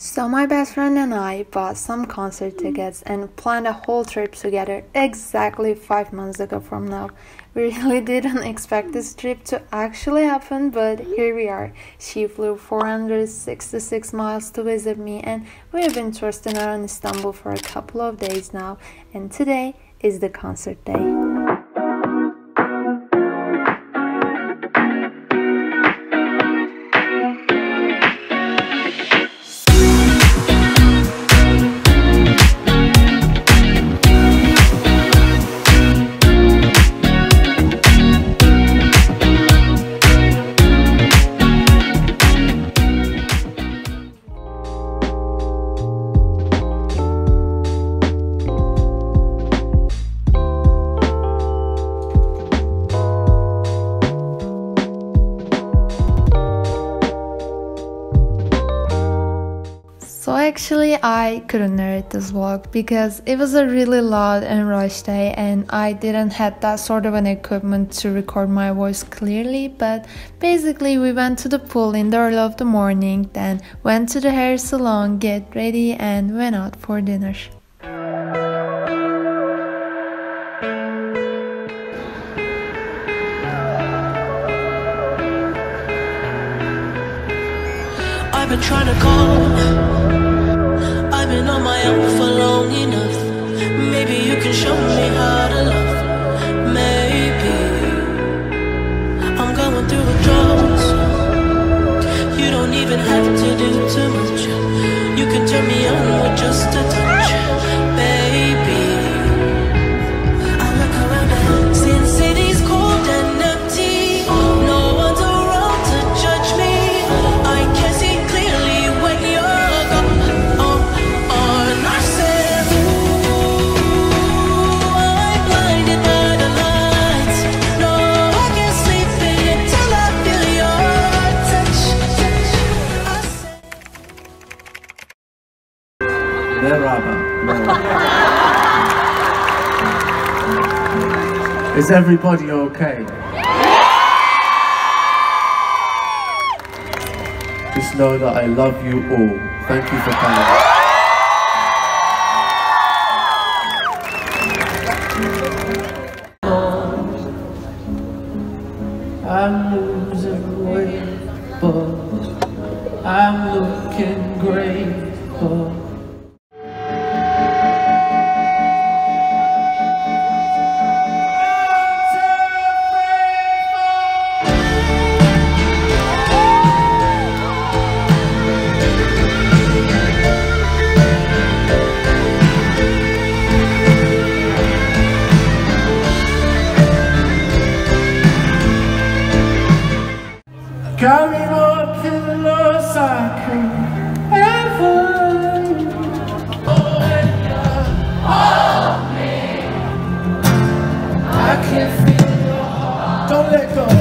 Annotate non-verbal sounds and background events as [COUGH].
So my best friend and I bought some concert mm. tickets and planned a whole trip together exactly five months ago from now. [LAUGHS] We really didn't expect this trip to actually happen, but here we are. She flew 466 miles to visit me, and we have been trusting her in Istanbul for a couple of days now. And today is the concert day. Actually I couldn't narrate this vlog because it was a really loud and rush day and I didn't have that sort of an equipment to record my voice clearly but basically we went to the pool in the early of the morning then went to the hair salon get ready and went out for dinner. I've been trying to call for long enough. Maybe you can show me how to love. Maybe I'm going through withdrawals. You don't even have to do too much. You can turn me on with just a touch. Is everybody okay? Yeah. Just know that I love you all. Thank you for coming. I'm losing weight, but I'm looking great, but Got me more pillows I could ever. You hold me I can feel your heart. Don't let go.